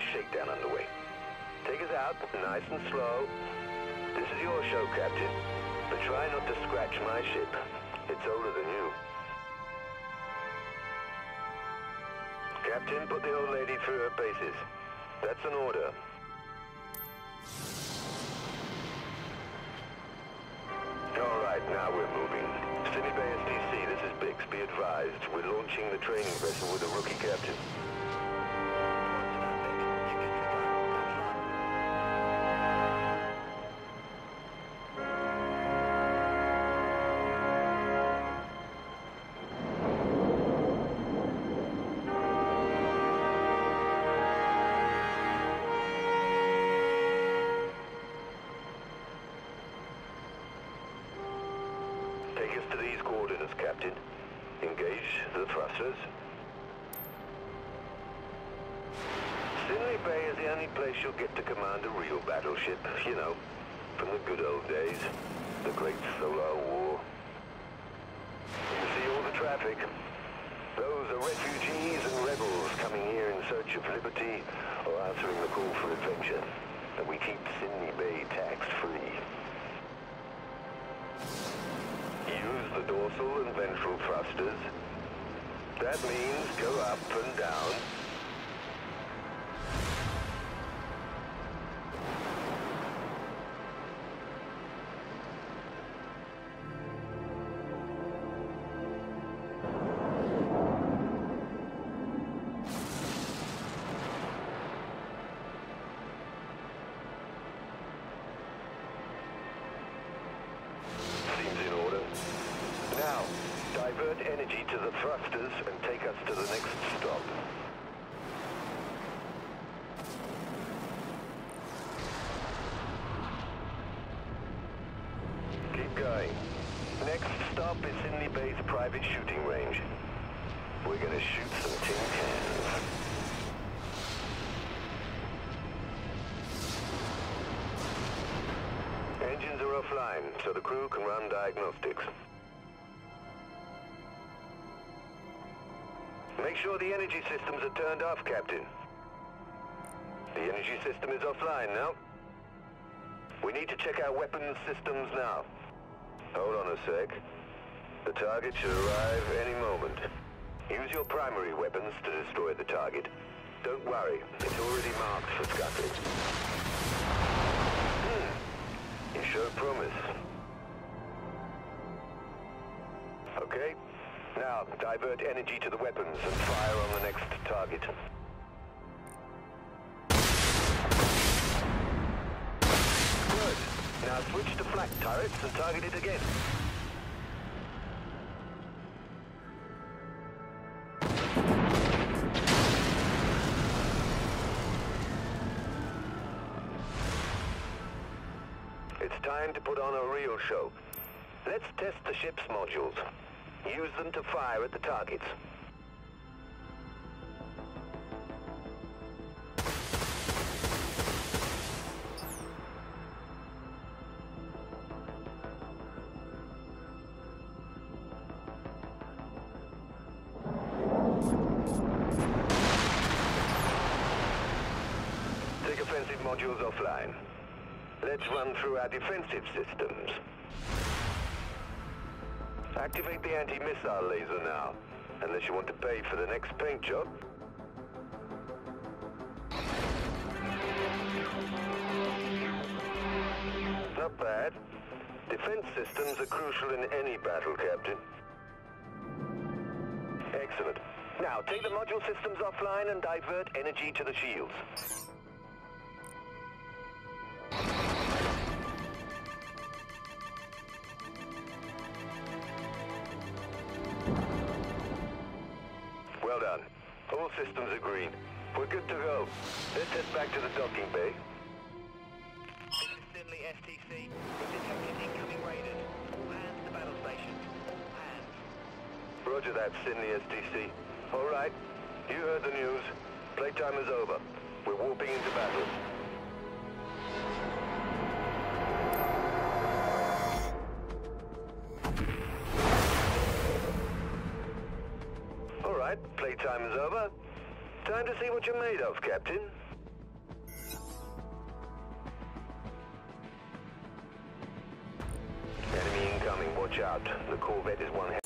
serious shakedown underway. Take us out, nice and slow. This is your show, Captain. But try not to scratch my ship. It's older than you. Captain, put the old lady through her paces. That's an order. All right, now we're moving. Sydney Bay SDC, this is Bix. Be advised, we're launching the training vessel with a rookie captain. To these coordinates, Captain. Engage the thrusters. Sydney Bay is the only place you'll get to command a real battleship, you know, from the good old days. The Great Solar War. You see all the traffic. Those are refugees and rebels coming here in search of liberty or answering the call for adventure. And we keep Sydney Bay tax-free. Dorsal and ventral thrusters. That means go up and down. Divert energy to the thrusters and take us to the next stop. Keep going. Next stop is Sydney Bay's private shooting range. We're gonna shoot some tin cans. Engines are offline, so the crew can run diagnostics. Make sure the energy systems are turned off, Captain. The energy system is offline now. We need to check our weapons systems now. Hold on a sec. The target should arrive any moment. Use your primary weapons to destroy the target. Don't worry, it's already marked for scuttling. Hmm. You showed promise. Okay. Now, divert energy to the weapons and fire on the next target. Good. Now switch to flak turrets and target it again. It's time to put on a real show. Let's test the ship's modules. Use them to fire at the targets. Take offensive modules offline. Let's run through our defensive systems. Activate the anti-missile laser now, unless you want to pay for the next paint job. Not bad. Defense systems are crucial in any battle, Captain. Excellent. Now, take the module systems offline and divert energy to the shields. Systems are green. We're good to go. Let's head back to the docking bay. This is Finley STC. We've detected incoming raiders. All hands to battle stations. All hands. Roger that, Sydney SDC. All right. You heard the news. Playtime is over. We're warping into battle. All right, playtime is over. Time to see what you're made of, Captain. Enemy incoming, watch out. The Corvette is one